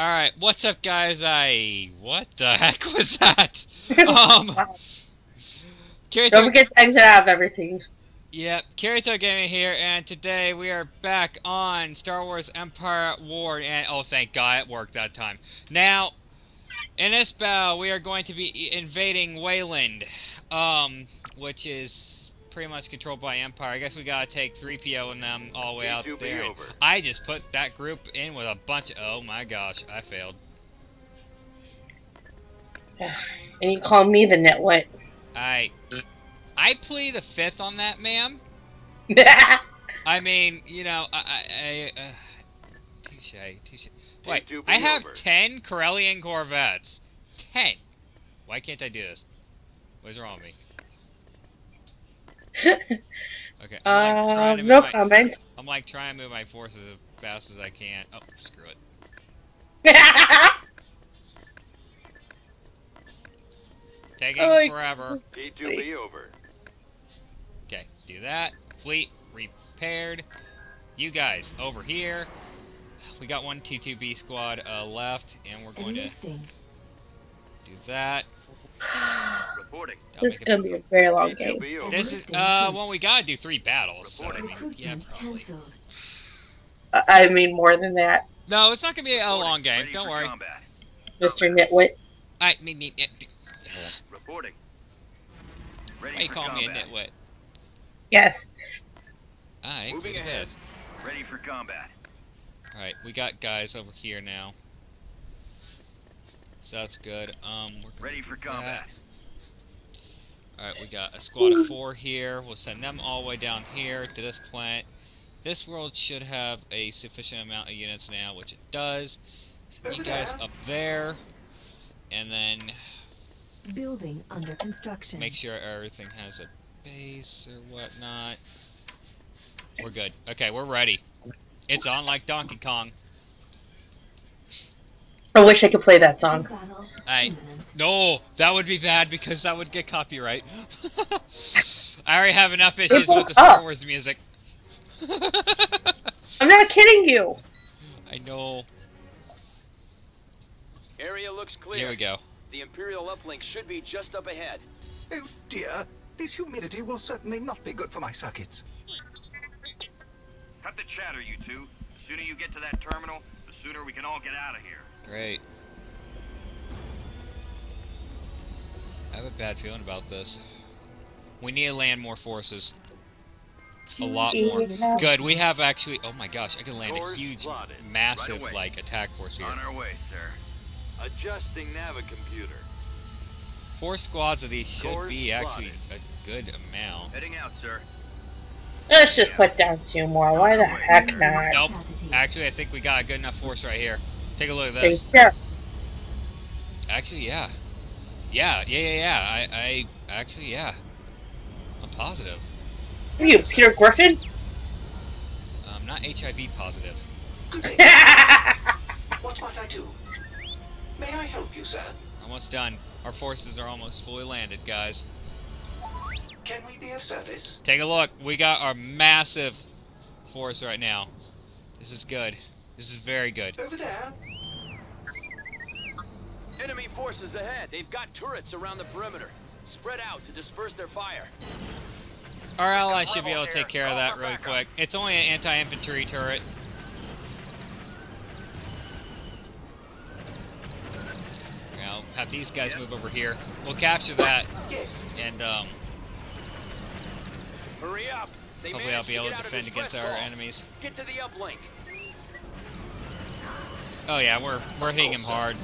Alright, what's up guys? I... What the heck was that? Um... Kirito... Don't forget to exit out of everything. Yep, Kirito Gaming here, and today we are back on Star Wars Empire at War, and oh thank god it worked that time. Now, in this battle, we are going to be invading Wayland, um, which is pretty much controlled by Empire. I guess we gotta take 3PO and them all the way out there. and I just put that group in with a bunch of, oh my gosh, I failed. And you call me the netwit. I... I plead the fifth on that, ma'am. I mean, you know, I, I, uh, touche, touche. Wait, I have over. ten Corellian Corvettes. Ten. Why can't I do this? What's wrong with me? Okay. I'm like uh, no my, comment. I'm like trying to move my forces as fast as I can. Oh, screw it. Taking oh, forever. T2B over. Okay, do that. Fleet repaired. You guys, over here. We got one T2B squad uh, left, and we're going Enlisting. to do that. Reporting. This is gonna be a very long game. This is uh well we gotta do three battles. So, I mean, yeah, probably. I mean more than that. No, it's not gonna be a long game. Don't worry. Mr. Nitwit. I mean, me. Reporting. Ready Why are you calling me a nitwit? Yes. Alright, Moving ahead. Ready for combat. Alright, we got guys over here now. So that's good. Um, we're Ready for combat. Alright, we got a squad of four here. We'll send them all the way down here to this plant. This world should have a sufficient amount of units now, which it does. Send you guys up there. And then... Building under construction. Make sure everything has a base or whatnot. We're good. Okay, we're ready. It's on like Donkey Kong. I wish I could play that song. I no, that would be bad because that would get copyright. I already have enough issues with the Star Wars music. I'm not kidding you. I know. Area looks clear. Here we go. The Imperial uplink should be just up ahead. Oh dear, this humidity will certainly not be good for my circuits. Cut the chatter, you two. The sooner you get to that terminal, the sooner we can all get out of here. Great. I have a bad feeling about this. We need to land more forces. A lot more. Good, we have actually... Oh my gosh, I can land a huge, massive, right like, attack force here. On our way, sir. Adjusting navicomputer. Four squads of these should be actually a good amount. Heading out, sir. Let's just put down two more. Why the heck not? Nope. Actually, I think we got a good enough force right here. Take a look at this. Sure. Actually, yeah. Yeah, yeah, yeah, yeah. I, I, actually, yeah. I'm positive. Are you, Peter Griffin? I'm not HIV positive. what might I do? May I help you, sir? Almost done. Our forces are almost fully landed, guys. Can we be of service? Take a look. We got our massive force right now. This is good. This is very good. Over there. Enemy forces ahead. They've got turrets around the perimeter. Spread out to disperse their fire. Our allies should be able to take care of that really quick. It's only an anti-infantry turret. Now, have these guys move over here. We'll capture that, and um, Hurry up. They Hopefully I'll be able to defend against our enemies. Get to the uplink. Oh yeah, we're we're hitting him hard.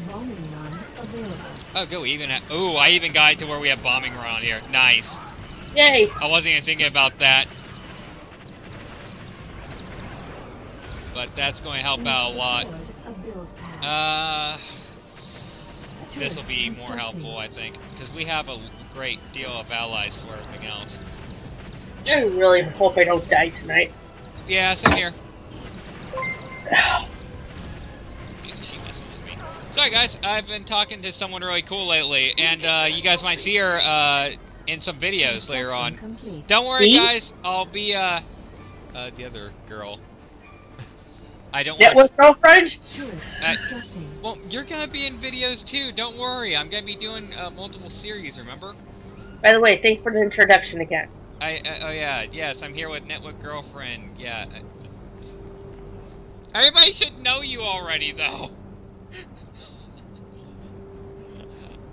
Oh, go even at. Ooh, I even got to where we have bombing around here. Nice. Yay! I wasn't even thinking about that. But that's going to help out a lot. Uh, this will be more helpful, I think, because we have a great deal of allies for everything else. I really hope I don't die tonight. Yeah, same here. Sorry guys, I've been talking to someone really cool lately, and uh, you guys might see her uh, in some videos later on. Don't worry guys, I'll be uh, uh, the other girl. I don't want Network girlfriend? Uh. Well, you're gonna be in videos too. Don't worry. I'm gonna be doing uh, multiple series. Remember? By the way, thanks for the introduction again. I, I oh yeah yes I'm here with Network Girlfriend. Yeah. Everybody should know you already though.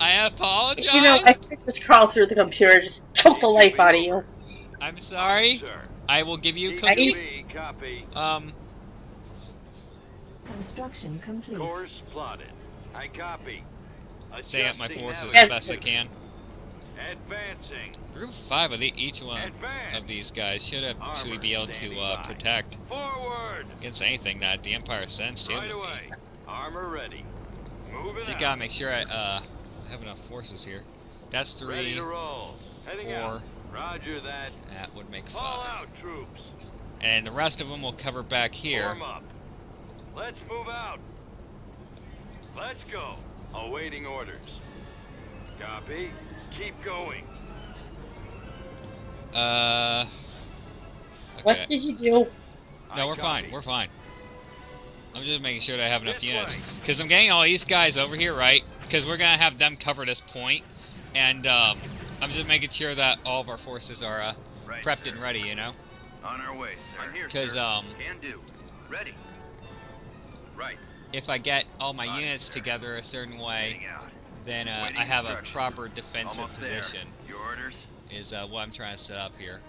I apologize. You know, I could just crawl through the computer, just choke the life out of you. I'm sorry. Sir. I will give you I- cookie. Copy, copy. Um. Construction complete. Course plotted. I copy. Stay at my forces as best I can. Advancing. Group five of the, each one Advance. of these guys should actually be able to uh, protect Forward. against anything that the Empire sends to Right me. away. Armor ready. Moving Just out. gotta make sure I uh, have enough forces here. That's Ready three. to roll. Heading four. out. Roger that. That would make All five. out, troops. And the rest of them will cover back here. Form up. Let's move out. Let's go. Awaiting orders. Copy. Keep going. Uh. What did you do? No, we're fine. We're fine. I'm just making sure that I have enough This units. Because I'm getting all these guys over here, right? Because we're going to have them cover this. And um, I'm just making sure that all of our forces are uh, Right, prepped sir. and ready, you know? On our way, sir. I'm here, 'Cause, sir. um, Can do. Ready. Right. If I get all my On units sir. together a certain way, then uh, I have a proper defensive Almost there. position. Your orders. Is uh, what I'm trying to set up here.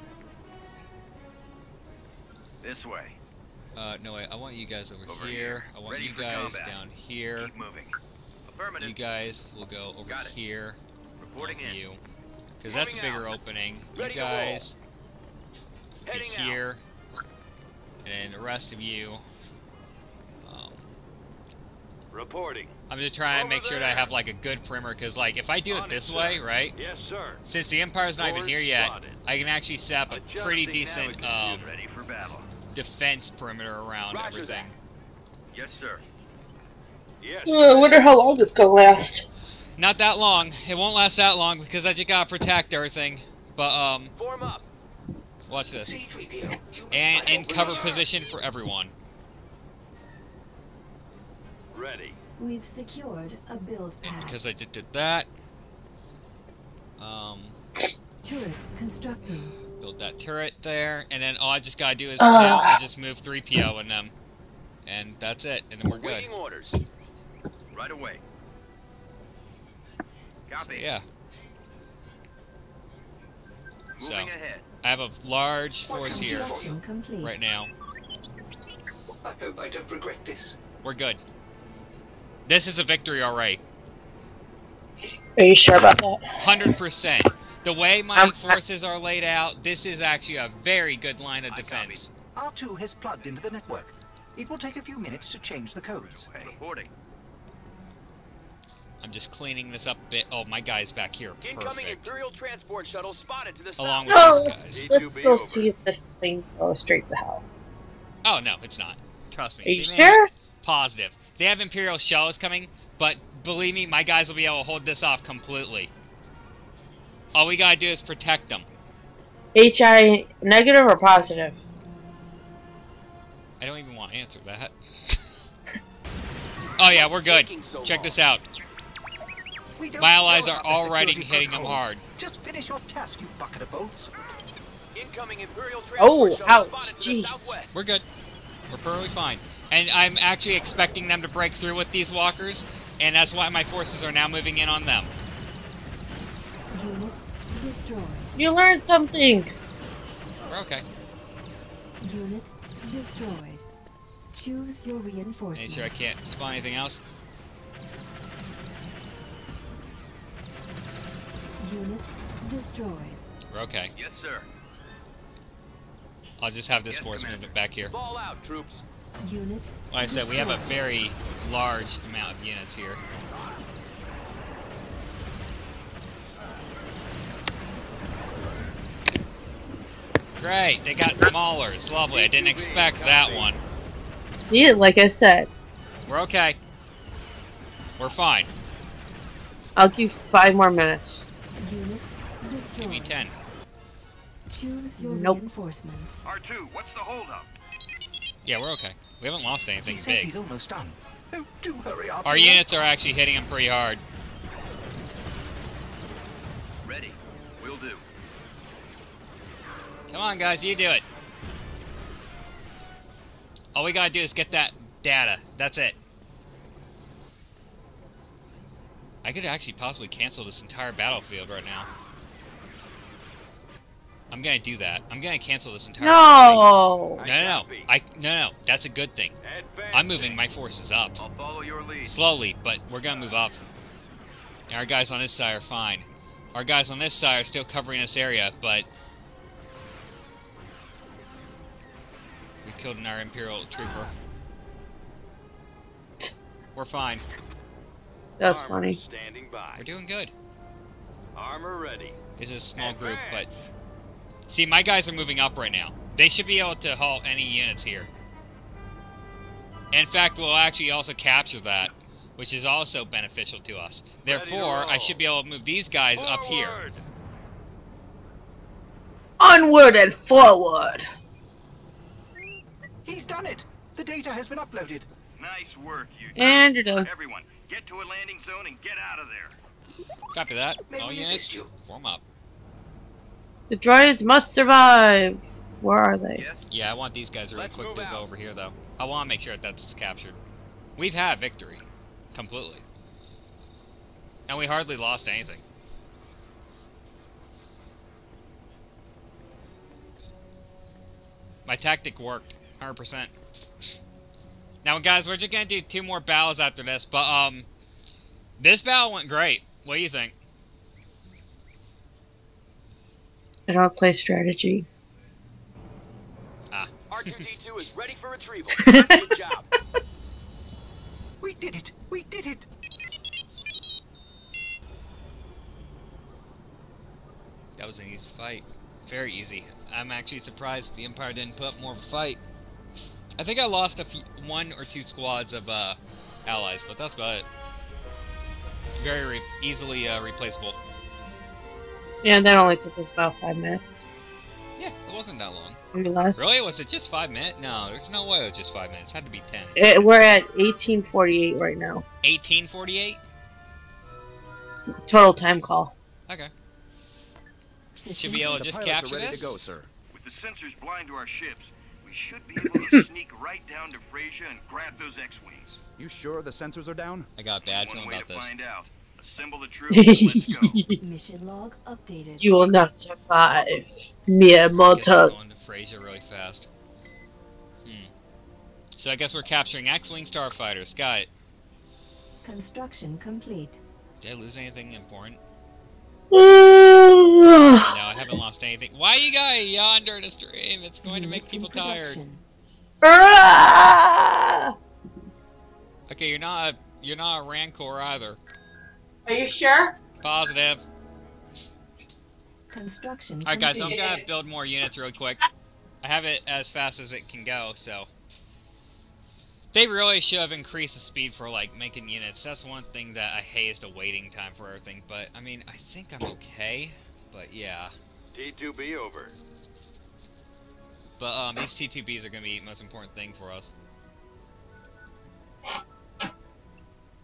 This way. Uh, no, wait, I want you guys over, Over here. here. I want Ready you guys combat. down here. Keep moving. You guys will go over here. Reporting with in. you. Because that's a bigger out. opening. Ready you guys be Heading out. here. And the rest of you. Um, Reporting. I'm just trying to Over make sure that I have like a good perimeter. Because, like, if I do On it it, this sir. way, right? Yes, sir. Since the Empire's not even here yet, plotted. I can actually set up a pretty decent um, Ready for defense perimeter around Roger everything. Yes, sir. Yes. Uh, I wonder how long it's gonna last. Not that long. It won't last that long because I just gotta protect everything. But um, Form up. watch this. And in cover position for everyone. Ready. We've secured a build And pad. because I just did that, um, Turret constructing. build that turret there, and then all I just gotta do is now I just move 3PO in them, and that's it, and then we're good. Waiting orders. Right away. So, Copy. yeah, Moving so ahead. I have a large force here complete. right now. I hope I don't regret this. We're good. This is a victory already. Are you sure about that? Hundred percent. The way my I'm- forces are laid out, this is actually a very good line of defense. R2 has plugged into the network. It will take a few minutes to change the codes. Reporting. I'm just cleaning this up a bit. Oh, my guy's back here. Incoming Imperial transport shuttle spotted to the Along south. with Oh, these let's, guys. let's go see if this thing goes straight to hell. Oh no, it's not. Trust me. Are you sure? Positive. They have Imperial shells coming, but believe me, my guys will be able to hold this off completely. All we gotta do is protect them. HI negative or positive? I don't even want to answer that. oh yeah, we're good. Check this out. We don't My allies are about the already hitting them hard. Just finish your task, you bucket of bolts. Incoming Imperial transport Oh, shuttle ouch, jeez. We're good. We're perfectly fine. And I'm actually expecting them to break through with these walkers, and that's why my forces are now moving in on them. Unit destroyed. You learned something. We're okay. Unit destroyed. Choose your reinforcements. Make sure I can't spawn anything else. Unit destroyed. We're okay. Yes, sir. I'll just have this Yes, force move it back here. Ball out, troops. Unit Like I said, we have a very large amount of units here. Great, they got Maulers. Lovely. I didn't expect that one. Yeah, like I said, We're okay. We're fine. I'll give you five more minutes. Unit destroyed. Give me 10. Choose your Nope. reinforcements. R2, what's the holdup? Yeah, we're okay. We haven't lost He anything says he's big. almost done. Oh, do hurry up. Our units are actually hitting him pretty hard. Ready. Will do. Come on, guys, you do it. All we gotta do is get that data. That's it. I could actually possibly cancel this entire battlefield right now. I'm gonna do that. I'm gonna cancel this entire. No! No, no, no. I no, no. That's a good thing. I'm moving my forces up I'll follow your lead. slowly, but we're gonna move up. And our guys on this side are fine. Our guys on this side are still covering this area, but we killed an our Imperial trooper. We're fine. That's Armor funny. Standing by. We're doing good. Armor ready. It's a small group, but see, my guys are moving up right now. They should be able to halt any units here. In fact, we'll actually also capture that, which is also beneficial to us. Ready to Therefore, I should be able to move these guys up here. Forward. Onward and forward! He's done it. The data has been uploaded. Nice work, you. And you're done. Everyone, get to a landing zone and get out of there. Copy that. May All we units, form up. The droids must survive! Where are they? Yes. Yeah, I want these guys really Let's quick move to go over here, though. I want to make sure that that's captured. We've had victory. Completely. And we hardly lost anything. My tactic worked. 100%. Now, guys, we're just going to do two more battles after this, but, um... This battle went great. What do you think? I don't play strategy. R2D2 is ready for retrieval. Good job. We did it. We did it. That was an easy fight. Very easy. I'm actually surprised the Empire didn't put up more of a fight. I think I lost a few, one or two squads of uh, allies, but that's about it. Very re easily uh, replaceable. Yeah, that only took us about five minutes. Yeah, it wasn't that long. Maybe less. Really? Was it just five minutes? No, there's no way it was just five minutes. It had to be ten. Eh, we're at 1848 right now. 1848? Total time call. Okay. Should be able to The just pilots capture are ready this? to go, sir. With the sensors blind to our ships, we should be able to sneak right down to Fresia and grab those X-wings. You sure the sensors are down? I got a bad One feeling way about to this. find out. Assemble the troops let's go. Mission log updated. You will not survive. Mere Guess mortal. going to Fresia really fast. Hmm. So I guess we're capturing X-Wing starfighters. Got it. Construction complete. Did I lose anything important? No, I haven't lost anything. Why you gotta yawn during the stream? It's going to make people tired. Okay, you're not a, you're not a Rancor either. Are you sure? Positive. Construction Alright guys, so I'm gonna build more units real quick. I have it as fast as it can go, so. They really should have increased the speed for, like, making units. That's one thing that I hate is the waiting time for everything. But, I mean, I think I'm okay. But, yeah. T2B over. But, um, these T2Bs are gonna be the most important thing for us.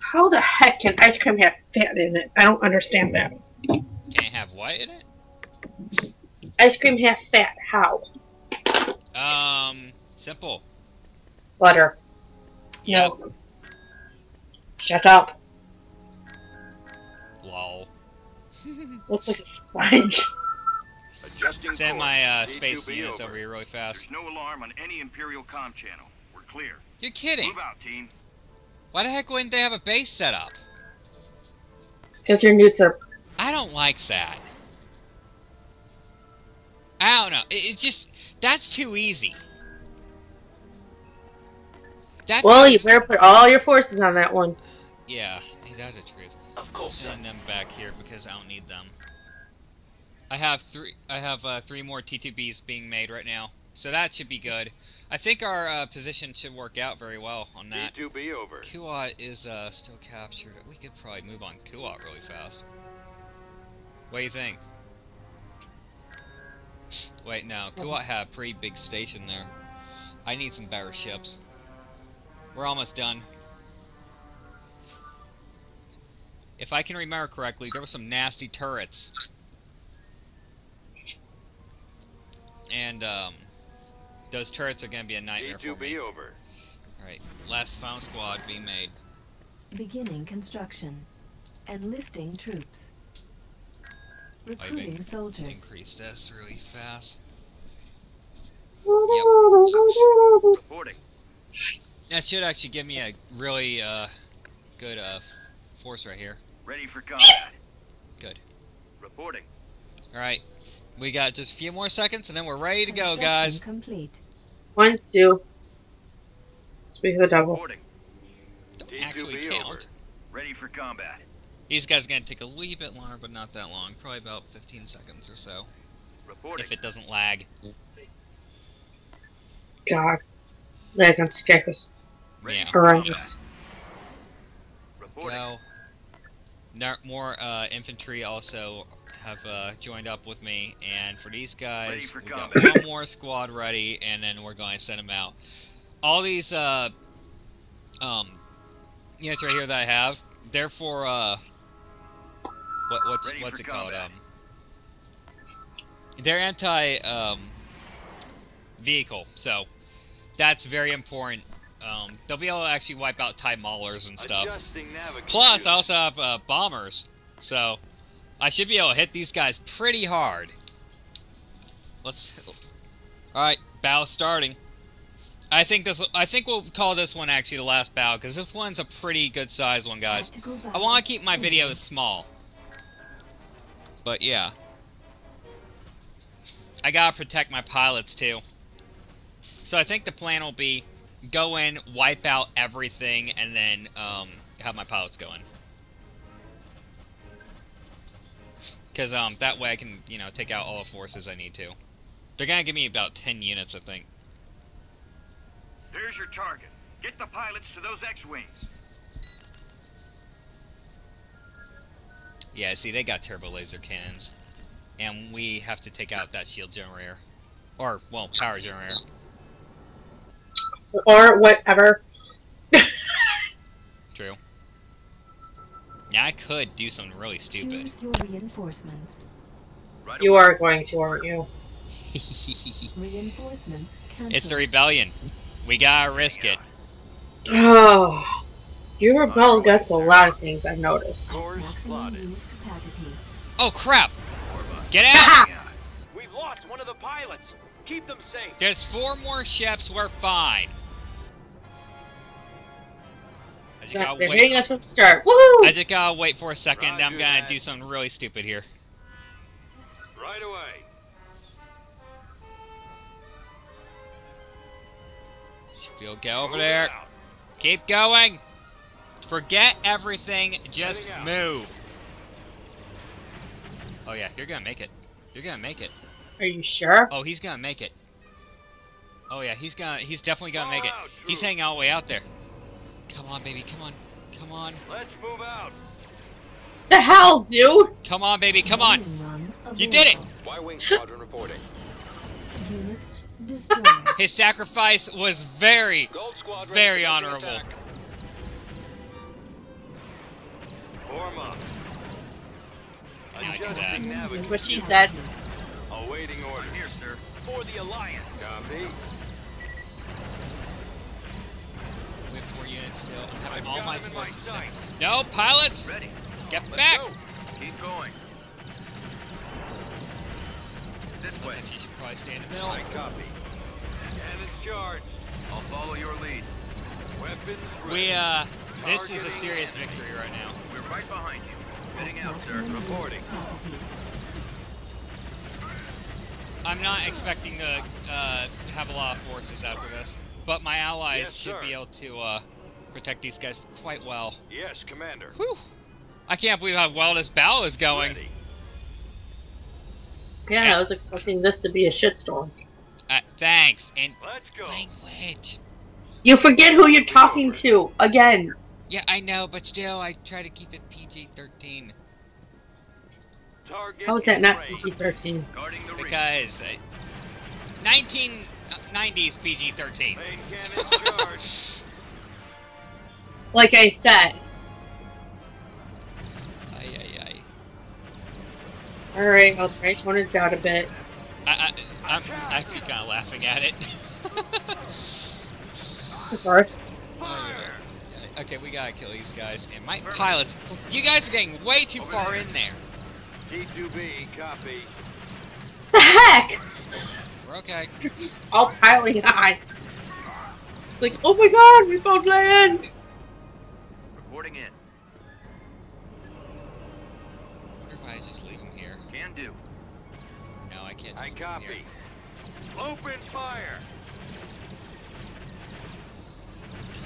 How the heck can ice cream have fat in it? I don't understand that. Can it have what in it? Ice cream have fat. How? Um, simple. Butter. Yep. Milk. Shut up. Lol. Looks like a sponge. Adjusting Send my, uh, space units over. over here really fast. There's no alarm on any Imperial comm channel. We're clear. You're kidding. Move out, team. Why the heck wouldn't they have a base set up? Because your newts are. I don't like that. I don't know. It, it just that's too easy. That Well, you better put all your forces on that one. yeah, hey, that's the truth. Of course, sir. Send them back here because I don't need them. I have three. I have uh, three more T2Bs being made right now, so that should be good. I think our uh, position should work out very well on that. T2B over. Kuat is uh, still captured. We could probably move on Kuat really fast. What do you think? Wait, no. Kuat had a pretty big station there. I need some better ships. We're almost done. If I can remember correctly, there were some nasty turrets. And, um, those turrets are gonna be a nightmare for me. over. Alright, last found squad being made. Beginning construction. Enlisting troops. Recruiting can soldiers. Increase this really fast. Yep. Reporting. That should actually give me a really, uh, good, uh, force right here. Ready for combat. Good. Reporting. Alright, we got just a few more seconds and then we're ready to go, Construction guys. Complete. One, two. Speak of the devil. Reporting. Don't T2B actually over. count. Ready for combat. These guys are gonna take a wee bit longer, but not that long. Probably about 15 seconds or so. Reporting. If it doesn't lag. God. Lag on Skype is Ready Yeah. for combat. horrendous. Reporting. Go. More uh, infantry also have uh, joined up with me, and for these guys, for we got one more squad ready, and then we're going to send them out. All these uh, um, units right here that I have, they're for uh, what what's Ready what's for it called? Um, they're anti um, vehicle, so that's very important. Um, they'll be able to actually wipe out TIE maulers and stuff. Plus, I also have uh, bombers, so I should be able to hit these guys pretty hard. Let's. All right, bow starting. I think this. I think we'll call this one actually the last bow because this one's a pretty good size one, guys. I want to keep my videos small, but yeah, I gotta protect my pilots too. So I think the plan will be go in, wipe out everything, and then um, have my pilots going. Because um, that way I can, you know, take out all the forces I need to. They're gonna give me about 10 units, I think. There's your target. Get the pilots to those X-Wings. Yeah, see, they got turbo laser cannons. And we have to take out that shield generator. Or, well, power generator. Or whatever. True. Yeah, I could do something really stupid. Your reinforcements. Right You are going to, aren't you? Reinforcements cancelled. it's the rebellion. We gotta risk it. Oh. Your rebel gets a lot of things I've noticed. Cores Maximum slotted. unit capacity. Oh crap! Get out! Ah! We've lost one of the pilots. Keep them safe. There's four more ships. We're fine. I just They're gotta hitting wait. us from the start. Woohoo! I just gotta wait for a second. Roger I'm gonna that. do something really stupid here. Right away. If you'll get over Move there, keep going. Forget everything. Just move. Oh yeah, you're gonna make it. You're gonna make it. Are you sure? Oh, he's gonna make it. Oh yeah, he's gonna. He's definitely gonna make it. He's hanging all the way out there. Come on, baby. Come on. Come on. Let's move out. The hell, dude? Come on, baby. Come on. You did it! available. Y-wing squadron reporting. Unit destroyed. His sacrifice was very, Very honorable. Form up. Now do that. That's what she said. Awaiting order. Here, sir. For the Alliance. Copy. Still. I'm having I've all my him in my forces. sight. down. No, pilots! Ready. Get Let's back! go. Keep going. This way. Looks like she should probably stay in the middle. I copy. Cannons charged. I'll follow your lead. Weapons ready. We, uh, this is a serious enemy. victory right now. We're right behind you. Heading out, sir. Reporting. I'm not expecting to uh, have a lot of forces after this, but my allies Yes, should sir. be able to uh, protect these guys quite well. Yes, Commander. Whew! I can't believe how well this battle is going. Ready. Yeah, I was expecting this to be a shitstorm. Uh, thanks. And Let's go. language. You forget who you're talking to again. Yeah, I know, but still, I try to keep it PG-13 Target How is that not. PG-13? Guarding the rear. because uh, 19 90s PG-13. Main cannon charge. Like I said. Ay, ay, ay. Alright, I'll try to tone it down a bit. I, I, I'm actually kind of laughing at it. First. Fire! okay, we gotta kill these guys. And my pilots, you guys are getting way too far in there. T2B, copy. The heck? We're okay. All piling on. Like, oh my god, we found land! Reporting in. wonder if I just leave them here. Can do. No, I can't just I leave 'em here. copy. Open fire!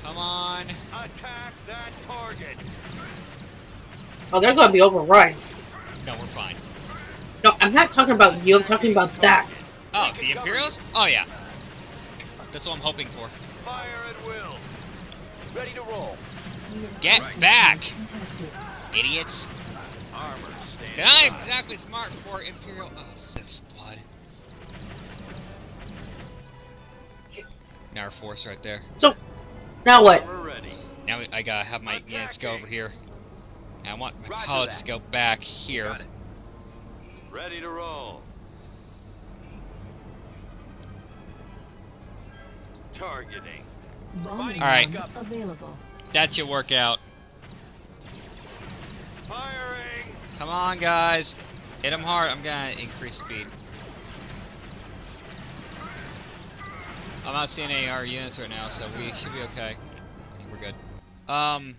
Come on. Attack that target! Oh, they're gonna be overrun. No, we're fine. No, I'm not talking about you, I'm talking about that. Oh, the Imperials? Oh, yeah. That's what I'm hoping for. Fire at will. Ready to roll. Get back, idiots. Armor They're not exactly smart for Imperial. Oh, Sith's blood. Now our force right there. So, now what? Armor ready. Now I gotta have my units go over here. And I want my Roger pilots that. to go back here. Ready to roll. Targeting. Bomb All right. Available. That your workout. Firing. Come on, guys. Hit them hard. I'm gonna increase speed. I'm not seeing any of our units right now, so we should be okay. I think we're good. Um,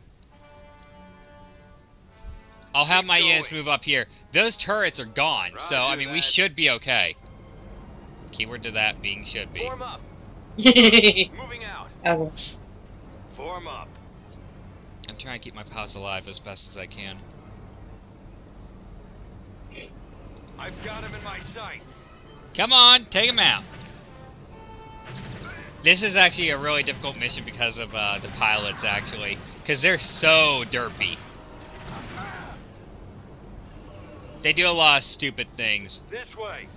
I'll have Keep my going. units move up here. Those turrets are gone, so I Roger mean we should be okay. Keyword to that being should be. Form up. Moving out. Form up. I'm trying to keep my pilots alive as best as I can. I've got him in my sight. Come on, take them out. This is actually a really difficult mission because of uh, the pilots, actually. Because they're so derpy. They do a lot of stupid things. This way.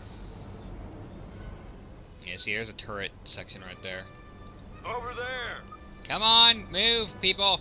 Yeah, see, there's a turret section right there. Over there. Come on, move, people.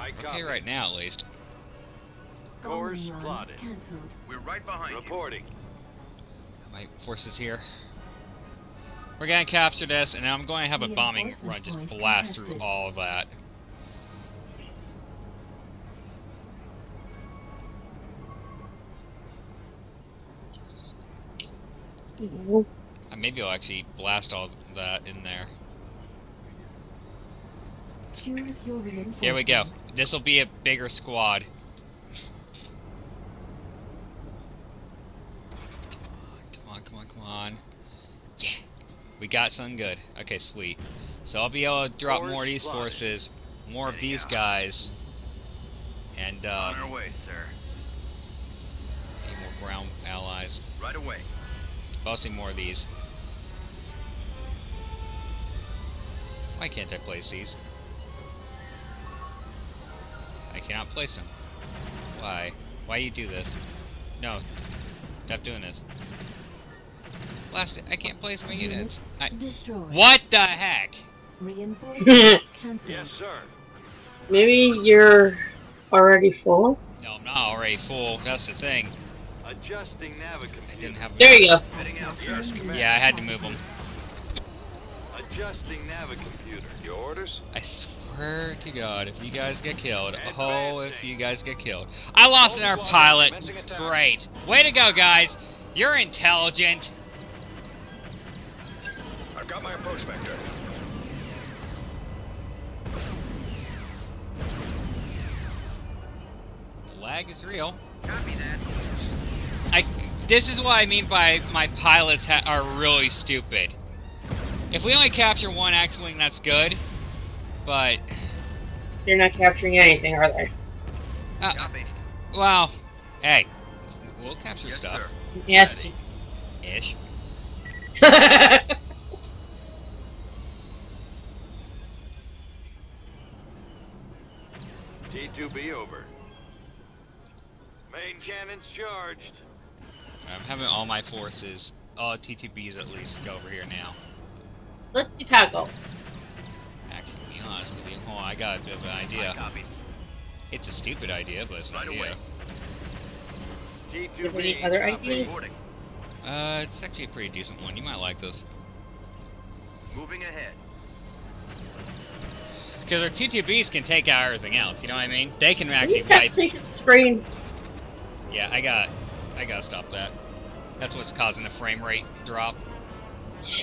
standing by. I okay right now, at least. Course Bomb run plotted. Cancelled. We're right behind you. Reporting. My forces here. We're gonna capture this, and I'm going to have a bombing Reinforcement run, just point blast through all of that. Uh, Maybe I'll actually blast all of that in there. Choose your reinforcements. Here we go. This will be a bigger squad. Come on, come on, come on. Yeah. We got something good. Okay, sweet. So I'll be able to drop more of these forces, more of these out. guys, and On our um, way, sir. need more ground allies. Right away. Mostly more of these. Why can't I place these? I cannot place them. Why? Why you do this? No. Stop doing this. Blast it. I can't place my units. I... Destroyed. What the heck? Reinforcements cancelled. Yes, sir. Maybe you're already full? No, I'm not already full. That's the thing. Adjusting navigation. I didn't have... There you go. Heading out. Yes, command. Yeah, I had to move them. Adjusting navicomputer. Your orders? I swear to God, if you guys get killed, oh, if you guys get killed. I lost an air pilot. Great. Way to go, guys. You're intelligent. I've got my approach vector. The lag is real. Copy that. I. This is what I mean by my pilots ha are really stupid. If we only capture one X-Wing, that's good. But, They're not capturing anything, are they? uh, Copy. well, hey, we'll capture Yes, stuff. sir. Yes. Ish. T2B over. Main cannons charged. I'm having all my forces, all TTBs at least, go over here now. Let's do taco. Actually, to be honest with you, hold on, I got a bit of an idea. It's a stupid idea, but it's an Right idea. away. T2B. have any other ideas? Uh, it's actually a pretty decent one. You might like this. Moving ahead. Because our TTBs can take out everything else, you know what I mean? They can You actually got wipe. secret screen. Yeah, I got, I gotta stop that. That's what's causing the frame rate drop.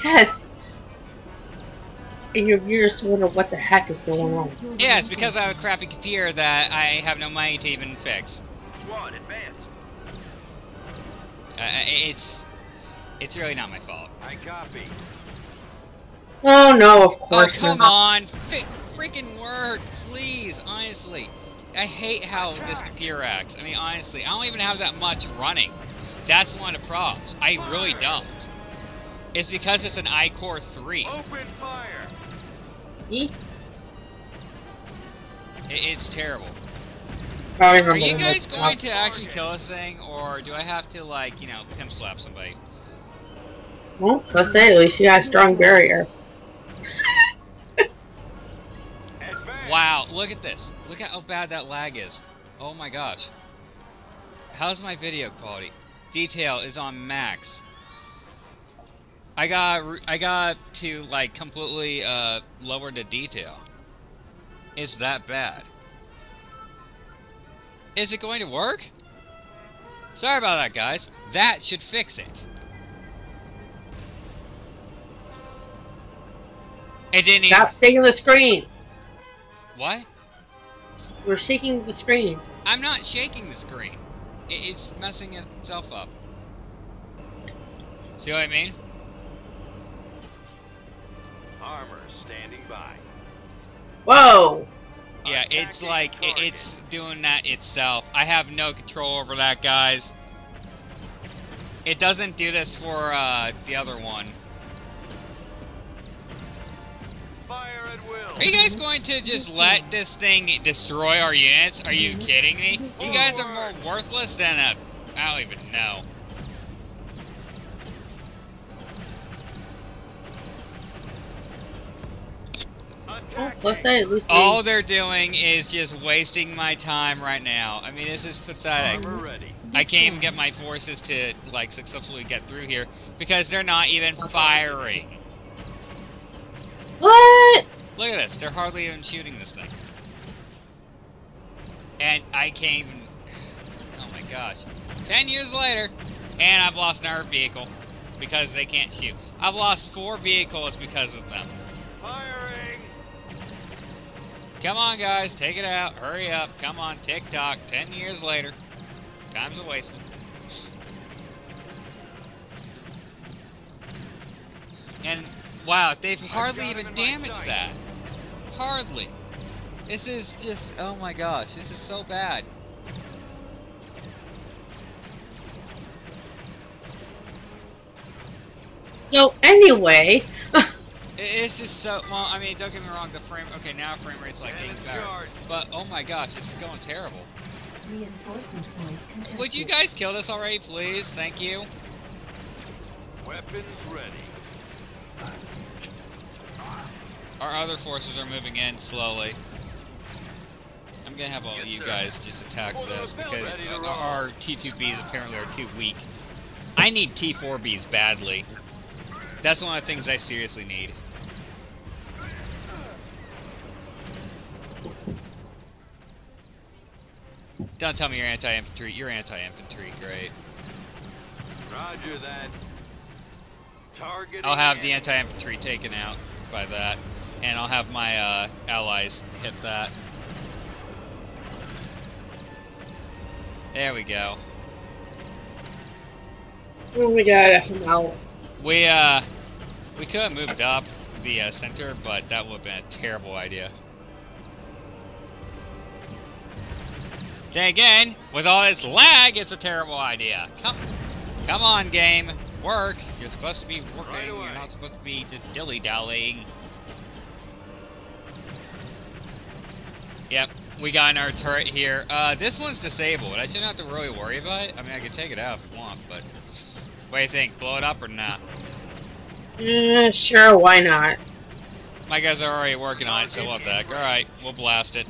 Yes. And you're, you're just wondering what the heck is going on. Yeah, it's because I have a crappy computer that I have no money to even fix. Squad, advance. Uh, it's, it's really not my fault. I copy. Oh no, of course. Oh course come not. on, Fi freaking word, please, honestly. I hate how this computer acts. I mean, honestly, I don't even have that much running. That's one of the problems. I really don't. It's because it's an iCore 3. Open fire. He It, it's terrible. Are you guys going to actually kill this thing, or do I have to, like, you know, pimp slap somebody? Well, so I say at least you got a strong barrier. Wow, look at this. Look at how bad that lag is. Oh my gosh. How's my video quality? Detail is on max. I got I got to like completely uh, lower the detail. It's that bad. Is it going to work? Sorry about that, guys. That should fix it. It didn't even. Stop shaking the screen. What? We're shaking the screen. I'm not shaking the screen. It's messing itself up. See what I mean? Armor standing by. Whoa! Yeah, it's like i- it's doing that itself. I have no control over that, guys. It doesn't do this for uh, the other one. Fire at will. Are you guys going to just let this thing destroy our units? Are you kidding me? You guys are more worthless than a... I don't even know. Well, Attacking. let's say at least. All they're doing is just wasting my time right now. I mean, this is pathetic. Armor ready. I can't even get my forces to like successfully get through here because they're not even firing. What? Look at this, they're hardly even shooting this thing. And I can't even Oh my gosh. Ten years later, and I've lost another vehicle because they can't shoot. I've lost four vehicles because of them. Firing. Come on guys, take it out. Hurry up. Come on, TikTok. Ten years later. Time's a wasting. And wow, they've hardly even him in my damaged that. Hardly. This is just oh my gosh, this is so bad. So anyway, It- It's just so well. I mean, don't get me wrong. The frame. Okay, now frame rate's like getting Cannon better. But oh my gosh, this is going terrible. Reinforcement point contested. Would you guys kill this already, please? Thank you. Weapons ready. Our other forces are moving in slowly. I'm gonna have all Yes, you sir. guys just attack Pull this because ready to our- roll. our T2Bs apparently are too weak. I need T4Bs badly. That's one of the things I seriously need. Don't tell me you're anti-infantry. You're anti-infantry, great. Roger that. Target. I'll have the anti-infantry taken out by that, and I'll have my uh, allies hit that. There we go. oh my god, I'm out. We uh, we could have moved up the uh, center, but that would have been a terrible idea. Then again, with all this lag, it's a terrible idea. Come, come on, game, work. You're supposed to be working. Right. You're not supposed to be just dilly dallying. Yep, we got in our turret here. Uh, this one's disabled. I shouldn't have to really worry about it. I mean, I could take it out if I want, but what do you think? Blow it up or not? Eh, sure, why not? My guys are already working on it, so what the heck. Alright, we'll blast it.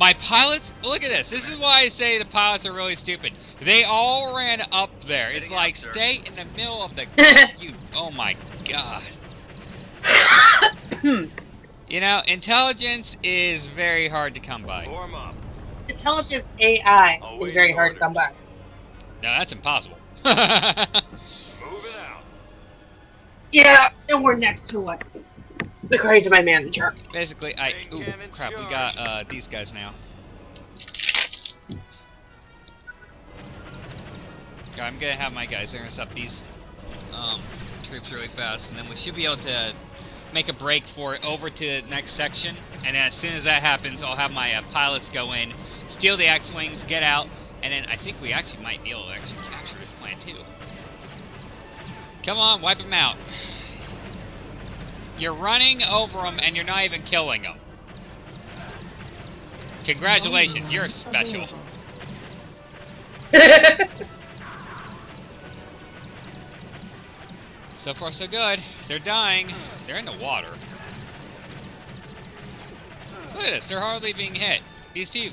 My pilots, look at this. This is why I say the pilots are really stupid. They all ran up there. It's like, out, stay in the middle of the... you, oh my god. You know, intelligence is very hard to come by. No, Form up. Intelligence AI is very hard to come by. No, that's impossible. Moving out. Yeah, and we're next to it. According to my manager. Basically, I... Ooh, crap, we got uh, these guys now. I'm gonna have my guys intercept these um, troops really fast, and then we should be able to make a break for it over to the next section. And as soon as that happens, I'll have my uh, pilots go in, steal the X-wings, get out, and then I think we actually might be able to actually capture this planet too. Come on, wipe them out. You're running over them, and you're not even killing them. Congratulations, you're oh, special. So far, so good. They're dying. They're in the water. Look at this. They're hardly being hit. These two,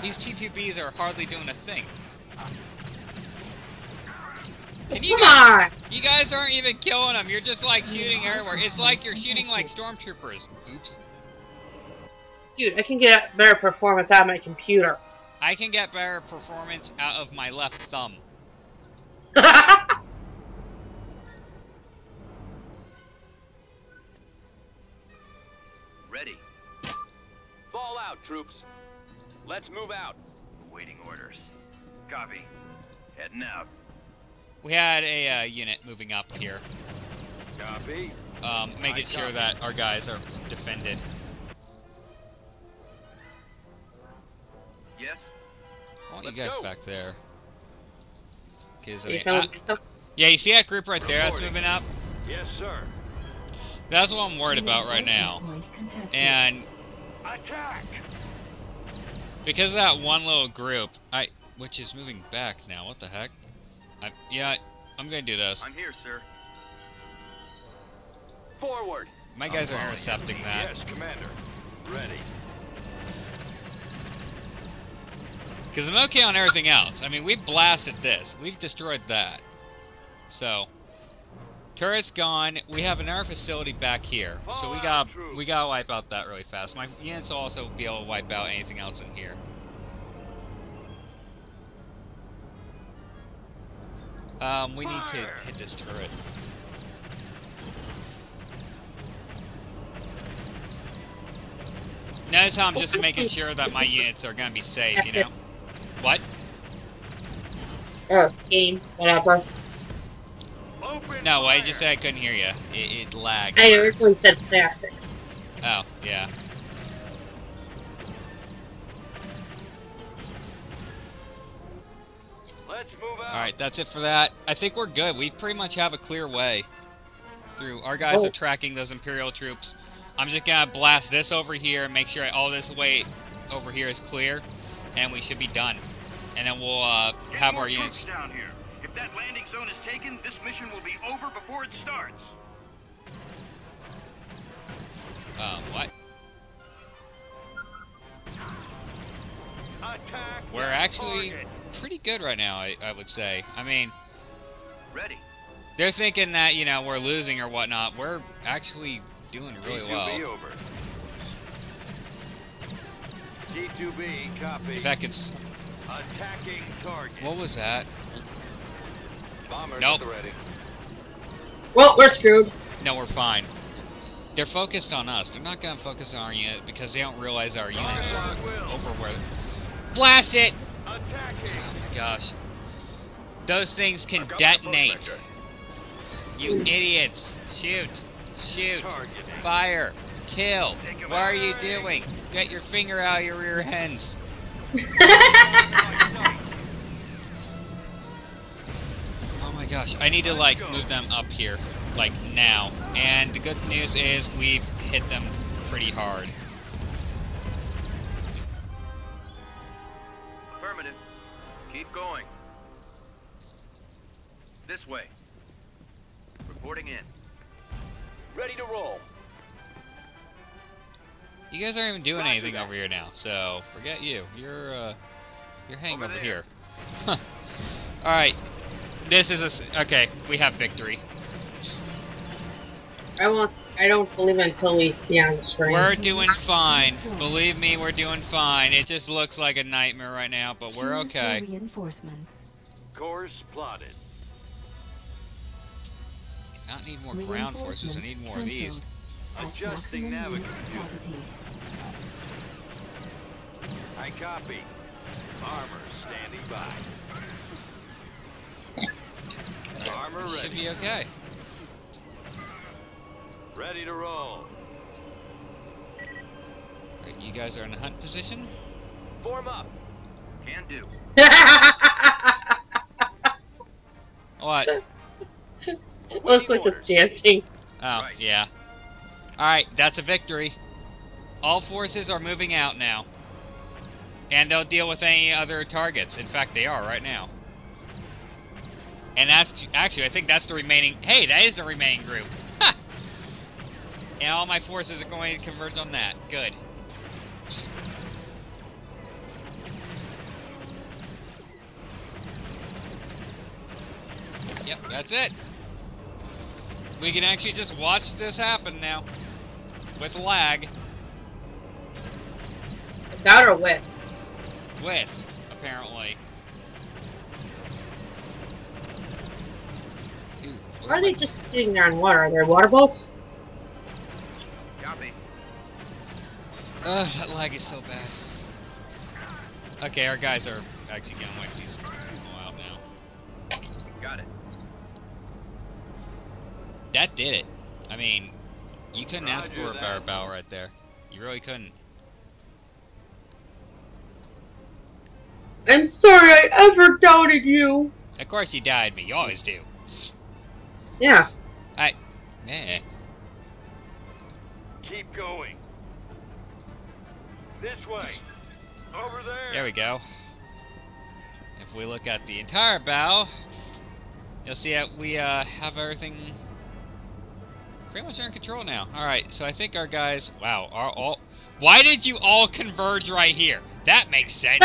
these T2Bs are hardly doing a thing. Can you Come on! You guys aren't even killing them. You're just like shooting everywhere. It's like you're shooting like stormtroopers. Oops. Dude, I can get better performance out of my computer. I can get better performance out of my left thumb. Ready. Fall out, troops. Let's move out. Awaiting orders. Copy. Heading out. We had a uh, unit moving up here, Copy. um, making I sure that our guys are defended. Yes. I want you Let's guys go. back there. 'Cause, I You mean, I- yeah, you see that group right there that's moving up? Yes, sir. That's what I'm worried about right now. Reinforcement point contested. And Attack. because of that one little group, I which is moving back now. What the heck? I, yeah, I'm gonna do this. I'm here, sir. Forward. My guys are intercepting that. Yes, Commander. Ready. Because I'm okay on everything else. I mean, we've blasted this. We've destroyed that. So, turret's gone. We have another facility back here. So we got we gotta wipe out that really fast. My units will also be able to wipe out anything else in here. Um, we need to hit this turret. Notice how I'm just making sure that my units are gonna be safe, you know? What? Oh, game, whatever. No, I just said I couldn't hear you. It, it lagged. I originally said plastic. Oh, yeah. Alright, that's it for that. I think we're good. We pretty much have a clear way through. Our guys Oh. are tracking those Imperial troops. I'm just gonna blast this over here, and make sure all this way over here is clear, and we should be done. And then we'll uh, have our units. down here. If that landing zone is taken, this mission will be over before it starts. Uh, what? Attack. We're actually target. Pretty good right now, I, I would say. I mean, ready. they're thinking that, you know, we're losing or whatnot. We're actually doing really T2B well. over. T2B, copy. In fact, it's... Attacking target. What was that? Bombers Nope. the ready. Well, we're screwed. No, we're fine. They're focused on us. They're not gonna focus on our unit because they don't realize our unit is over where. Blast it! Attacking. Oh my gosh. Those things can I've got my detonate. You idiots! Shoot! Shoot. Fire. Kill. What are you doing? Get your finger out of your rear ends. Oh my gosh, I need to like move them up here, like now. And the good news is we've hit them pretty hard. Going. This way. Reporting in. Ready to roll. You guys aren't even doing Roger anything that. over here now, so forget you. You're uh, you're hanging Over over, there. here. All right, this is a s- okay. We have victory. I won't. I don't believe until we see on the screen. We're doing fine. Believe me, we're doing fine. It just looks like a nightmare right now, but we're okay. Reinforcements. Course plotted. I need more ground forces. I need more of these. Adjusting maximum navigator. I copy. Armor standing by. Armor ready. Should be okay. Ready to roll. Alright, you guys are in a hunt position. Form up. Can do. What? Looks like it's dancing. Oh, Right. yeah. Alright, that's a victory. All forces are moving out now. And they'll deal with any other targets. In fact, they are right now. And that's actually, I think that's the remaining. Hey, that is the remaining group. And all my forces are going to converge on that. Good. Yep, that's it. We can actually just watch this happen now. With lag. Without or with? With, apparently. Ooh, Why are they just sitting there in water? Are there water boats? Ugh, that lag is so bad. Okay, our guys are actually gonna wipe these people out now. Got it. That did it. I mean, you couldn't ask for a better bow right there. You really couldn't. I'm sorry I ever doubted you. Of course you died me, you always do. Yeah. I... man. Keep going. This way. Over there. There we go. If we look at the entire bow, you'll see that we uh, have everything pretty much under control now. Alright, so I think our guys... Wow, are all... Why did you all converge right here? That makes sense.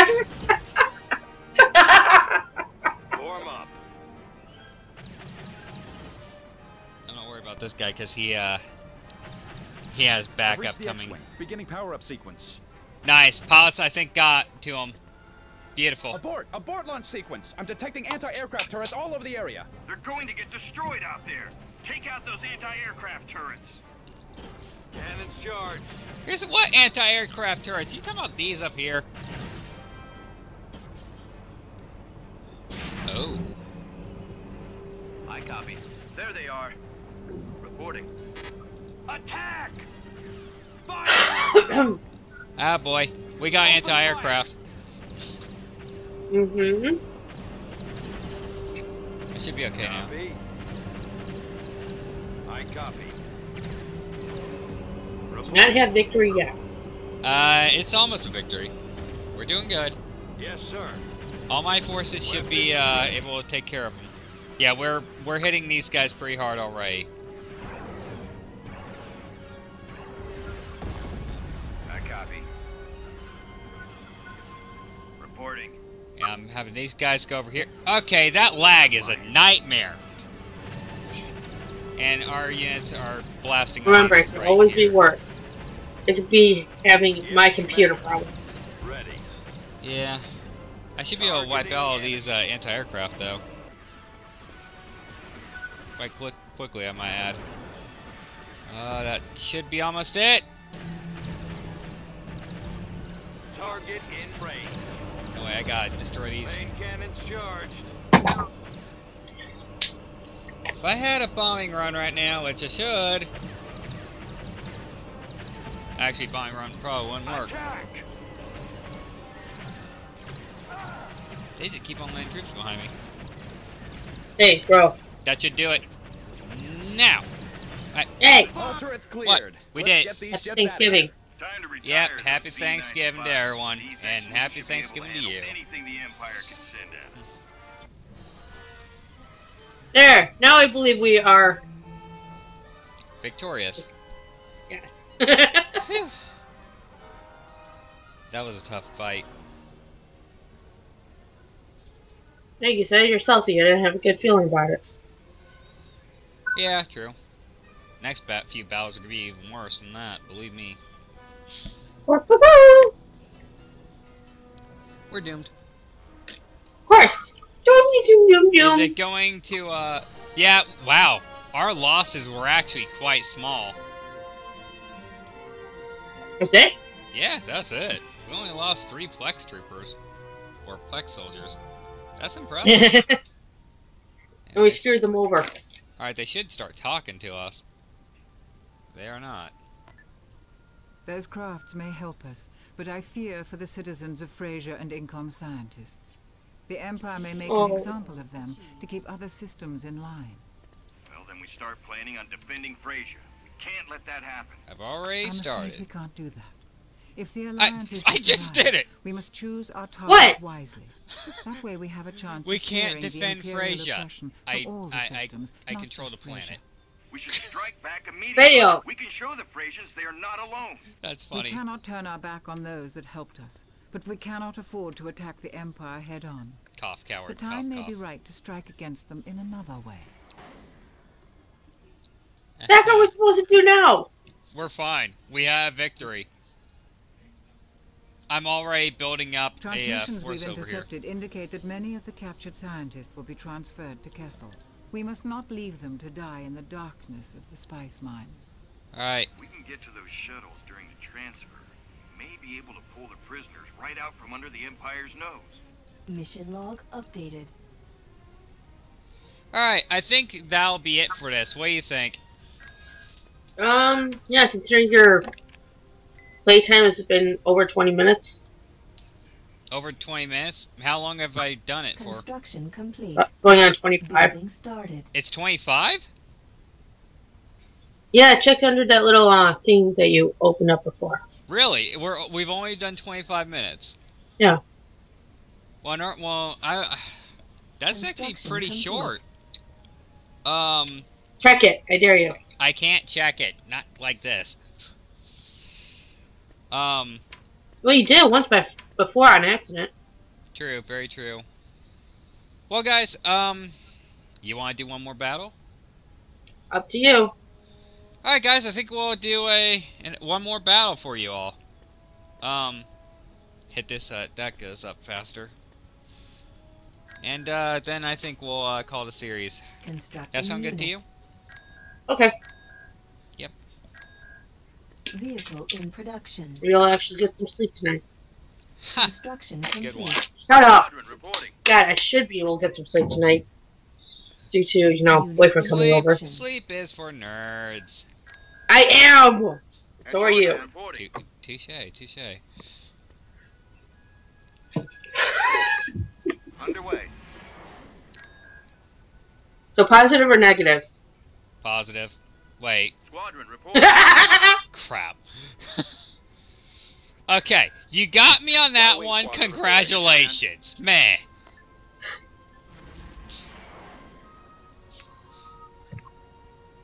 Form up. I'm not worried about this guy because he, uh... He has backup coming. Beginning power-up sequence. Nice. Pilots, I think, got to him. Beautiful. Abort! Abort launch sequence! I'm detecting anti-aircraft turrets all over the area. They're going to get destroyed out there. Take out those anti-aircraft turrets. Cannons charged. Here's what anti-aircraft turrets? You talking about these up here? Oh. I copy. There they are. Reporting. Attack! Fire! Ah, boy. We got anti-aircraft. mm-hmm. It should be okay now. I copy. Not have victory yet. Uh, it's almost a victory. We're doing good. Yes, sir. All my forces should be uh, able to take care of them. Yeah, we're we're hitting these guys pretty hard already. Having these guys go over here. Okay, that lag is a nightmare. And our units are blasting. Remember, it could right always here. be worse. It could be having my computer problems. Ready. Yeah. I should be able to wipe out all these uh, anti-aircraft, though. Quite quick, quickly, I might add. Uh, that should be almost it. Target in range. No way, I gotta destroy these. Main cannons charged. If I had a bombing run right now, which I should, Actually, bombing run probably wouldn't work. Attack! They just keep on landing troops behind me. Hey, bro. That should do it. Now. Hey, All turrets cleared. What? We Let's did. Get happy ships out of here. Thanksgiving. Time to retire Yep, happy Thanksgiving to everyone, and happy should be able Thanksgiving to handle you. Anything the Empire can send at us. There. Now I believe we are. Victorious. Yes. That was a tough fight. hey, you said it yourself. You didn't have a good feeling about it. Yeah, true. Next bat few battles are gonna be even worse than that, believe me. Of We're doomed. Of course. Dum dum dum Is it going to, uh... Yeah, wow. Our losses were actually quite small. Is it? Yeah, that's it. We only lost three Plex troopers. Or Plex soldiers. That's impressive. and we screwed them over. Alright, they should start talking to us. They are not. Those crafts may help us, but I fear for the citizens of Fresia and Incom scientists. The Empire may make Oh. an example of them to keep other systems in line. Well, then we start planning on defending Fresia. We can't let that happen. I've already I'm afraid we can't do that. If the I, alliance is to I just did it! We must choose our targets What? wisely. That way we have a chance We can't clearing the defend Imperial Fresia. I- I- I- I control the planet. Fresia. We should strike back immediately. Fail. We can show the Fresians they are not alone. That's We cannot turn our back on those that helped us, but we cannot afford to attack the Empire head on. Cough, coward. The time cough, may cough. be right to strike against them in another way. That's what we're supposed to do now. We're fine. We have victory. I'm already building up a uh, Transmissions force we've over here. intercepted indicate that many of the captured scientists will be transferred to Kessel. We must not leave them to die in the darkness of the spice mines. Alright, We can get to those shuttles during the transfer. May be able to pull the prisoners right out from under the Empire's nose. Mission log updated. alright, I think that'll be it for this. What do you think? Um, yeah, considering your playtime has been over 20 minutes. Over 20 minutes? How long have I done it for? Construction complete. Uh, going on 25. Building started. It's 25? Yeah, check under that little uh thing that you opened up before. Really? We're we've only done 25 minutes. Yeah. Well, no, well, I that's actually pretty complete. short. Um, Check it. I dare you. I can't check it. Not like this. Um, Well, you did once by, before an accident. true, very true. Well, guys, um, you want to do one more battle? Up to you. All right, guys, I think we'll do a an, one more battle for you all. Um, hit this. Uh, that goes up faster. And uh, then I think we'll uh, call it a series. That sound good to you? Okay. Yep. Vehicle in production. We'll actually get some sleep tonight. Ha! Construction Good complete. one. Shut up. God, I should be able to get some sleep tonight. Due to, you know, boyfriend coming Sleep, over. sleep is for nerds. I am! So are you. Squadron reporting. Tou- Touche, touche. Underway. So positive or negative? Positive. Wait, Squadron reporting. crap. okay, you got me on that Following one. squadron Congratulations. Meh.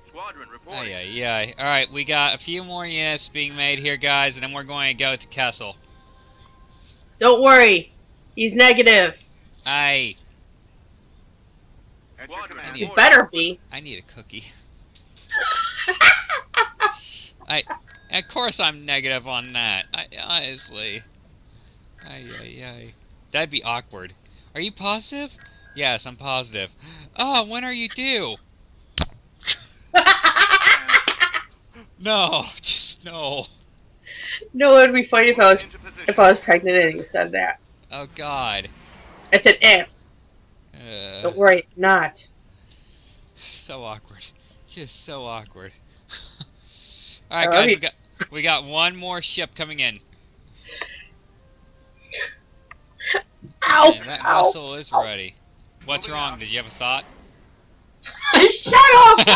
Squadron Oh, yeah, yeah. Alright, we got a few more units being made here, guys, and then we're going to go to Kessel. Don't worry. He's negative. I At. You better be. I need a cookie. I, of course, I'm negative on that. I honestly, ay ay ay, that'd be awkward. Are you positive? Yes, I'm positive. Oh, when are you due? No, just no. No, it'd be funny if I was if I was pregnant and you said that. Oh God. I said if. Uh, Don't worry, not. so awkward. Just so awkward. All right, I love guys. We got one more ship coming in. Ow! And that ow. hustle is ow. ready. What's Moving wrong? on. Did you have a thought? Shut up!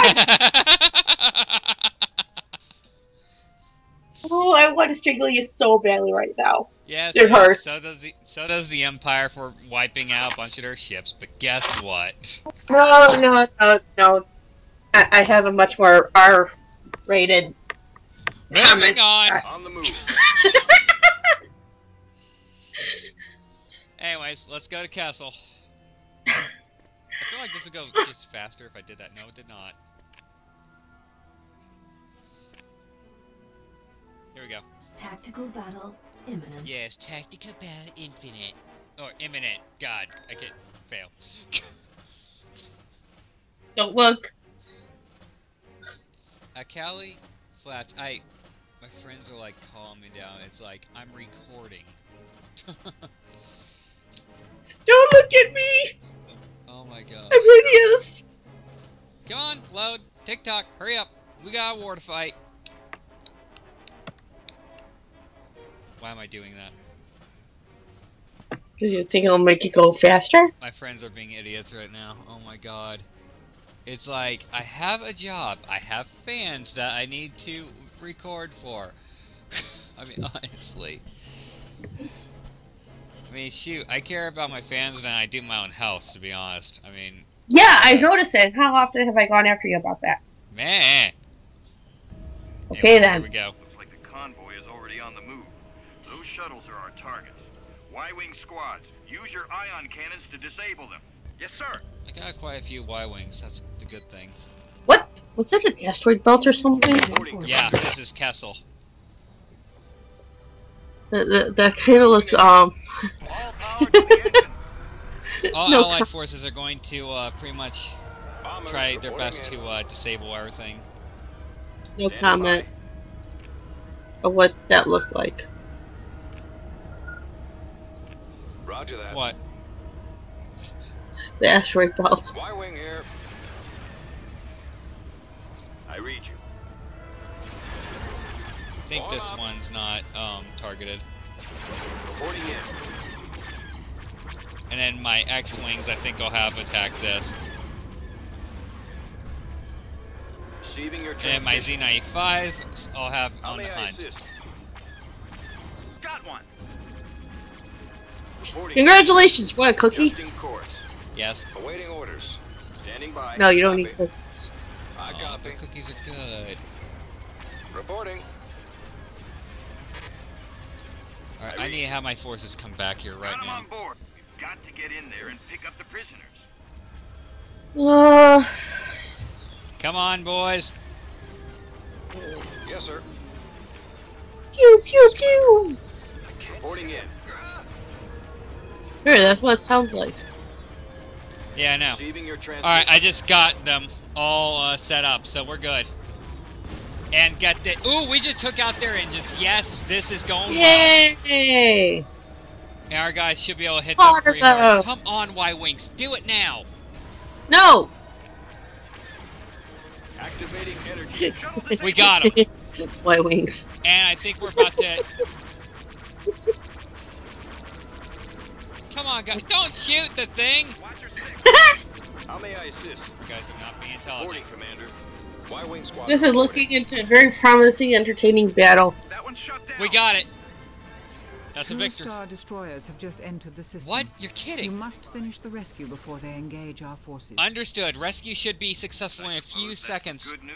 oh, I want to strangle you so badly right now. yes, It hurts. So does the so does the Empire for wiping out a bunch of their ships. But guess what? No, no, no, no. I, I have a much more R-rated. Moving Comment. on. On the move. Anyways, let's go to Kessel. I feel like this would go just faster if I did that. No, it did not. Here we go. Tactical battle imminent. Yes, tactical battle infinite. Or imminent. God, I can't fail. Don't look. Akali Flats, I my friends are like calming me down. It's like I'm recording. Don't look at me. oh my god. I'm hideous. Come on, load. TikTok, hurry up. We got a war to fight. Why am I doing that? Because you think it'll make you go faster? My friends are being idiots right now. Oh my god. It's like, I have a job. I have fans that I need to record for. I mean, honestly. I mean, shoot, I care about my fans than I do my own health, to be honest. I mean, Yeah, I noticed it. How often have I gone after you about that? man. Okay, Anyway, then. Here we go. Looks like the convoy is already on the move. Those shuttles are our targets. Y-wing squads, use your ion cannons to disable them. Yes, sir. I got quite a few Y-Wings, that's the good thing. What? Was that an asteroid belt or something? Yeah, this is Kessel. That, that, that kind of looks, um... All power to the engine. All No Allied forces are going to uh, pretty much Bombers try their best in. to uh, disable everything. No Stand comment of what that looked like. Roger that. What? The asteroid belt. Y-wing here. I read you. I think this one's not um, targeted. Reporting in. And then my X-Wings, I think, I'll have attacked this. Receiving your And my. Z95, I'll have How on the hunt. assist? Got one. Reporting. Congratulations, what a cookie? Yes. Awaiting orders. Standing by. No, you don't need Copy. cookies. I copy. the cookies are good. Reporting. Alright, I I need to have my forces come back here right Got them now. on board. We've got to get in there and pick up the prisoners. Uh, Come on, boys. Yes, sir. pew, pew, pew. Reporting in. Sure, that's what it sounds like. Yeah, I know. Receiving your transmission. Alright, I just got them all uh, set up, so we're good. And get the. Ooh, we just took out their engines. Yes, this is going well. Yay! And our guys should be able to hit them Harder. pretty hard. Come on, Y-Wings. Do it now. No! Activating energy. We got 'em. Y-Wings. And I think we're about to. Come on, guys. Don't shoot the thing. Watch your six. How may I assist? You guys are not being intelligent. Reporting, Commander. Y-wing squad. This is reporting. looking into a very promising, entertaining battle. That one's shut down. We got it. That's a Two victory. star destroyers have just entered the system. What? You're kidding. You kidding. must finish the rescue before they engage our forces. Understood. Rescue should be successful in a few that's seconds. Good news.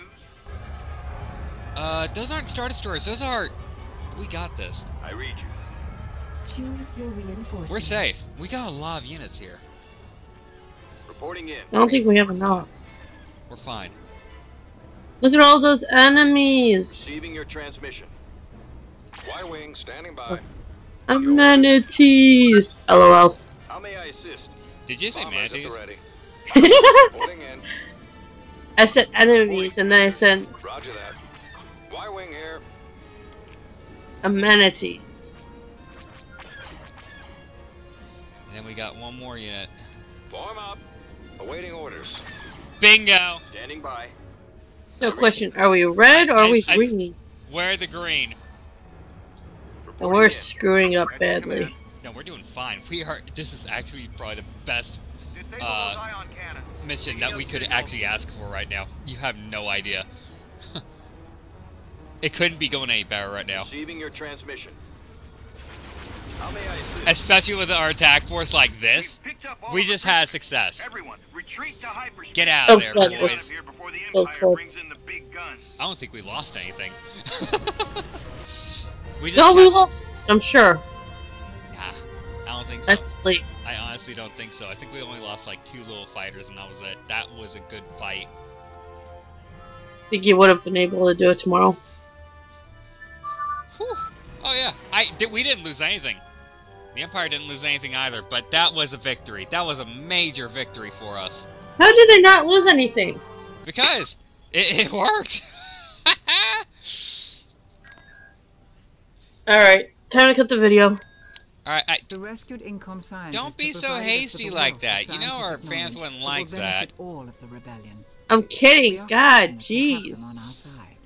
Uh, those aren't Star Destroyers. Those are. We got this. I read you. Choose your reinforcements. We're safe. We got a lot of units here. Reporting in. I don't think we have enough. We're fine. Look at all those enemies! Receiving your transmission. Y-wing standing by. Amenities! LOL. How may I assist? Did you say Bombers manatees? ready. I said enemies and then I said Roger that. Y-wing here. amenities. And then we got one more unit. Form up. Awaiting orders. Bingo! Standing by. So question, are we red or are we I- I- green? Where the green? And we're screwing up badly. No, we're doing fine. We are. This is actually probably the best Uh, those ion cannon? mission that we could actually ask for right now. You have no idea. it couldn't be going any better right now. Receiving your transmission. How may I assist? Especially with our attack force like this, We've picked up all we the just had success. Everyone, retreat to hyperspace. Get out Oh, of there, God, Get out boys. of here before the Oh, Empire sorry. brings in the big guns. I don't think we lost anything. we just No, we lost. I'm sure. Nah, I don't think so. Actually, I honestly don't think so. I think we only lost like two little fighters, and that was it. That was a good fight. I think you would have been able to do it tomorrow. Whew. Oh yeah, I did. We didn't lose anything. The Empire didn't lose anything either, but that was a victory. That was a major victory for us How did they not lose anything? because it, it worked. Alright, time to cut the video. All right, I, The rescued Incom scientists Don't be so provided us with hasty like that. You know our fans wouldn't like that. all of the rebellion. I'm kidding. God, fortunate to have jeez. them on our side.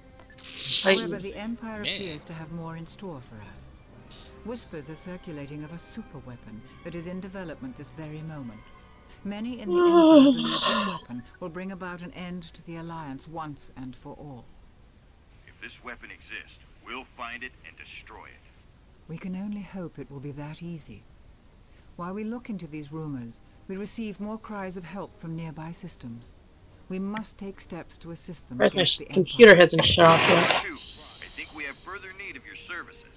Like, However, the Empire appears to have more in store for us. Whispers are circulating of a super weapon that is in development this very moment. Many in the Empire believe this weapon will bring about an end to the Alliance once and for all. If this weapon exists, we'll find it and destroy it. We can only hope it will be that easy. While we look into these rumors, we receive more cries of help from nearby systems. We must take steps to assist them where's my the computer Empire. hasn't shut off yet. I think we have further need of your services.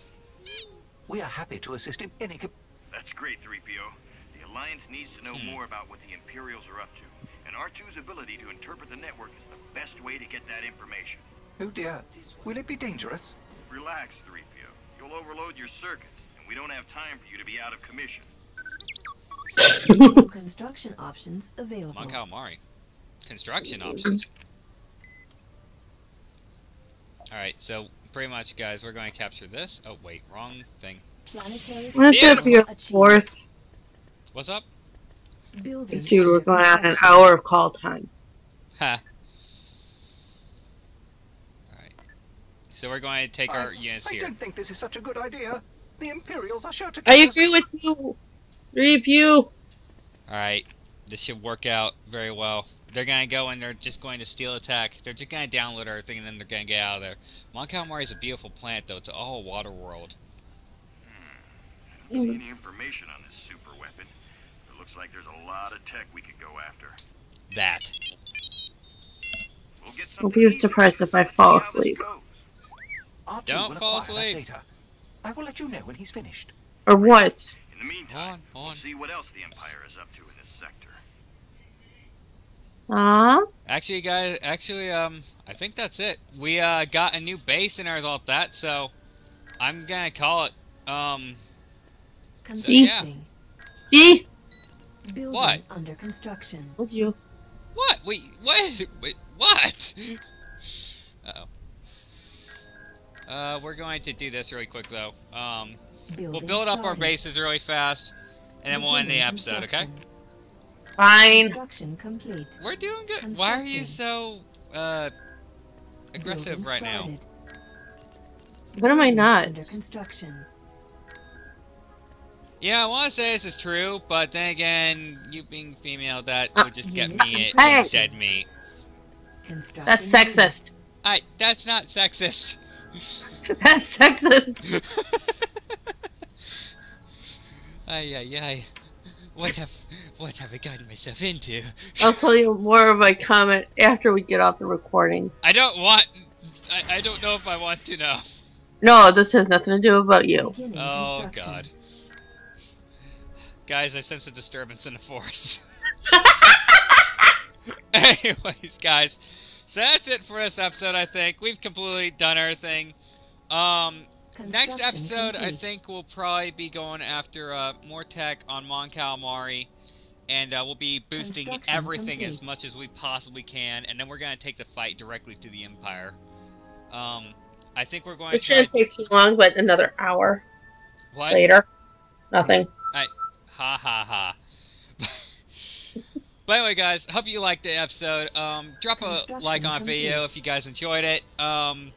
We are happy to assist in any cap- That's great, 3PO. The Alliance needs to know Hmm. more about what the Imperials are up to, and R2's ability to interpret the network is the best way to get that information. Oh dear. Will it be dangerous? Relax, 3PO. You'll overload your circuits, and we don't have time for you to be out of commission. Construction options available. Mon Calamari. Construction options. Alright, so pretty much, guys, we're going to capture this. Oh, wait, wrong thing. Planetary Why don't that be a achievement. fourth? What's up? Building Dude, we're going on an hour of call time. Ha. Alright. So we're going to take our I, units I here. don't think this is such a good idea. The Imperials are sure to I kill us. agree with you. Review. Alright. This should work out very well. They're gonna go and they're just going to steal attack. They're just gonna download everything and then they're gonna get out of there. Mon Calamari is a beautiful planet though. It's all water world. Hmm. I don't see any information on this super weapon. It looks like there's a lot of tech we could go after. That. We'll get I'll be surprised if I fall asleep. goes. R2 Don't fall asleep. data. I will let you know when he's finished. Or what? In the meantime, on, we'll see what else the Empire is up to in this sector. Huh? Actually, guys, actually, um, I think that's it. We uh got a new base and everything like that, so I'm gonna call it. Um, Constructing. See? Building What? under construction. Told you. what? Wait, what? Wait, what? Uh oh. Uh, we're going to do this really quick though. Um, we'll Building build up our bases really fast, and then we'll end the episode. Okay? Construction. Fine. Construction complete. We're doing good. Why are you so uh aggressive right now? What am I not? Under construction. Yeah, I want to say this is true, but then again, you being female, that Uh, would just get me Hey! it dead meat. That's sexist. I. That's not sexist. That's sexist. ay ay ay. What have what have I gotten myself into? I'll tell you more of my comment after we get off the recording. I don't want. I, I don't know if I want to know. No, this has nothing to do about you. Oh god. Guys, I sense a disturbance in the force. Anyways, guys, so that's it for this episode. I think we've completely done our thing. Um, next Construction episode, I think we'll probably be going after uh, more tech on Mon Calamari, and uh, we'll be boosting Construction everything as much as we possibly can, and then we're gonna take the fight directly to the Empire. Um, I think we're going It to try. shouldn't take too long, but another hour What? later. Nothing. Ha ha ha. but anyway, guys, hope you liked the episode. Um, drop a like on complete. video if you guys enjoyed it. Um,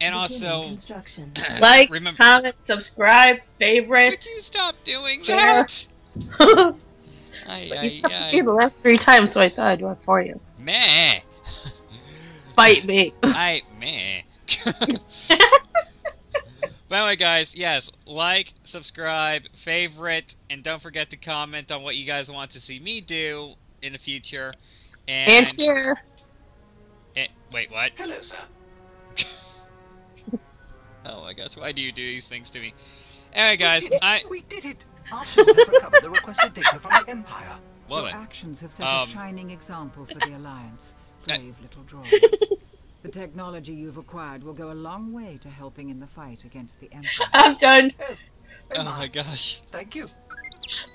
And also, construction. Like, remember, comment, subscribe, favorite. would you stop doing Share. that? but Ay, you ay, stopped the last three times, so I thought I'd do it for you. Meh. Bite me. I meh. the way, guys, yes, like, subscribe, favorite, and don't forget to comment on what you guys want to see me do in the future. And, And here. Eh, wait, what? Hello, sir. Oh my gosh, why do you do these things to me? Anyway, guys, we did it. I We did it. Our has recovered the requested data from the Empire. well Your actions have set Um, a shining example for the Alliance. Brave little droids. the technology you've acquired will go a long way to helping in the fight against the Empire. I'm done. Oh, oh my. my gosh. Thank you.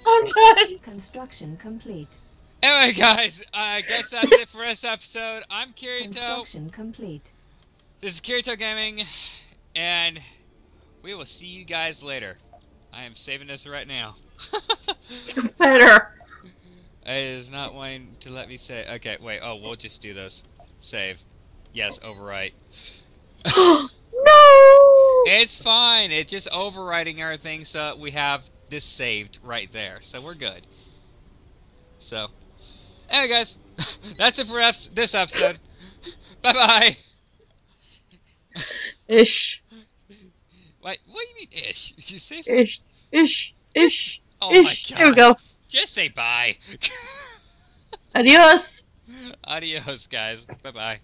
I'm done. Construction complete. Anyway, guys, I guess that's it for this episode. I'm Kirito. Construction complete. This is Kirito Gaming, and we will see you guys later. I am saving this right now. Better. It is not wanting to let me say. Okay, wait. Oh, we'll just do this. Save. Yes, overwrite. no. It's fine. It's just overwriting everything so we have this saved right there. So we're good. So, anyway, guys, that's it for this episode. bye bye. Ish. What? What do you mean ish? Did You say? Ish. Ish. Ish. Oh my god. There we go. Just say bye. Adios. Adios, guys. Bye bye.